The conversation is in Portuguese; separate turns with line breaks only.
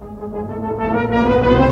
Música